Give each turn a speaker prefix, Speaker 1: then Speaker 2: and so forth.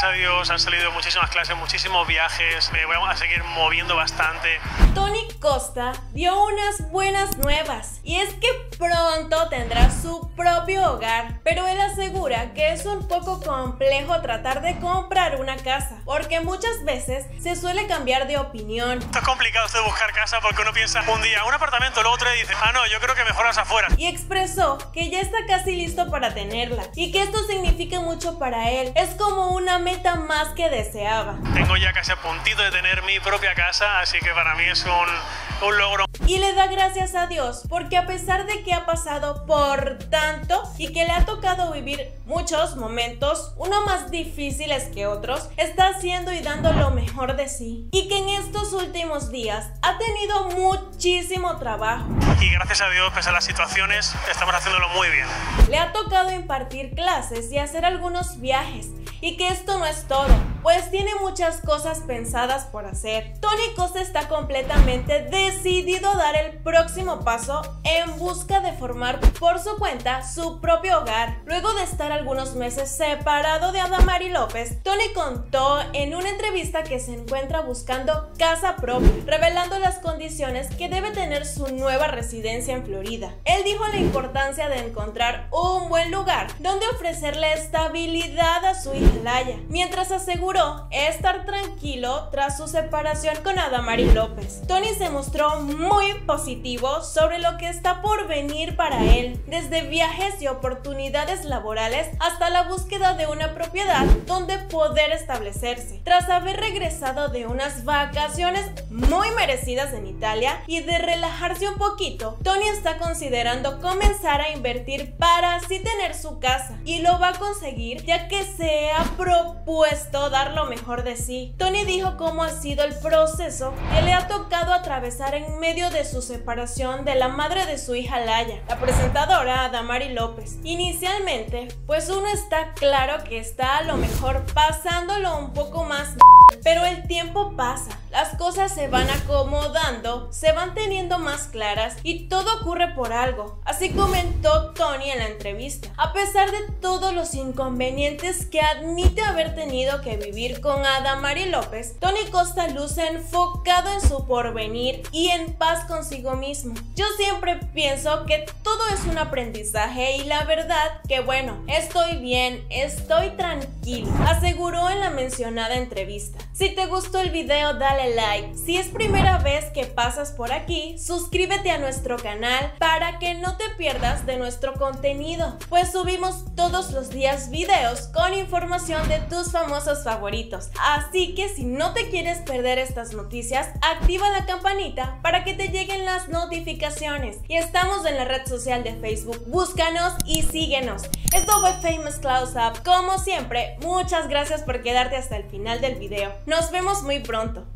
Speaker 1: gracias a Dios han salido muchísimas clases, muchísimos viajes, me voy a seguir moviendo bastante.
Speaker 2: Tony Costa dio unas buenas nuevas y es que pronto tendrá su propio hogar, pero él asegura que es un poco complejo tratar de comprar una casa, porque muchas veces se suele cambiar de opinión.
Speaker 1: es complicado esto de buscar casa porque uno piensa un día un apartamento, luego otro dice, ah no, yo creo que mejor las afuera.
Speaker 2: Y expresó que ya está casi listo para tenerla y que esto significa mucho para él. Es como una meta más que deseaba.
Speaker 1: Tengo ya casi a puntito de tener mi propia casa, así que para mí es un, un logro.
Speaker 2: Y le da gracias a Dios porque a pesar de que ha pasado por tanto y que le ha tocado vivir muchos momentos, uno más difíciles que otros, está haciendo y dando lo mejor de sí. Y que en estos últimos días ha tenido muchísimo trabajo.
Speaker 1: Y gracias a Dios, pese a las situaciones, estamos haciéndolo muy bien.
Speaker 2: Le ha tocado impartir clases y hacer algunos viajes. Y que esto no es todo, pues tiene muchas cosas pensadas por hacer. Tony Costa está completamente decidido a dar el próximo paso en busca de formar por su cuenta su propio hogar. Luego de estar algunos meses separado de Adamari López, Tony contó en una entrevista que se encuentra buscando casa propia, revelando las condiciones que debe tener su nueva residencia en Florida. Él dijo la importancia de encontrar un buen lugar donde ofrecerle estabilidad a su hija Laya, mientras aseguró estar tranquilo tras su separación con Adamari López. Tony se mostró muy positivo sobre lo que está por venir para él, desde viajes y oportunidades laborales hasta la búsqueda de una propiedad donde poder establecerse. Tras haber regresado de unas vacaciones muy merecidas en Italia y de relajarse un poquito, Tony está considerando comenzar a invertir para así tener su casa y lo va a conseguir ya que se ha propuesto dar lo mejor de sí. Tony dijo cómo ha sido el proceso que le ha tocado atravesar en medio de su separación de la madre de su hija Laya, la presentadora Adamari López. Inicialmente, pues uno está claro que está a lo mejor pasándolo un poco más pero el tiempo pasa, las cosas se van acomodando, se van teniendo más claras y todo ocurre por algo. Así comentó Tony en la entrevista. A pesar de todos los inconvenientes que admite haber tenido que vivir con Adamari López, Tony Costa luce enfocado en su porvenir y en paz consigo mismo. Yo siempre pienso que todo es un aprendizaje y la verdad que bueno, estoy bien, estoy tranquilo, aseguró en la mencionada entrevista. Si te gustó el video dale like, si es primera vez que pasas por aquí, suscríbete a nuestro canal para que no te pierdas de nuestro contenido, pues subimos todos los días videos con información de tus famosos favoritos. Así que si no te quieres perder estas noticias, activa la campanita para que te lleguen las notificaciones. Y estamos en la red social de Facebook, búscanos y síguenos. Esto fue Famous Close Up. Como siempre, muchas gracias por quedarte hasta el final del video. Nos vemos muy pronto.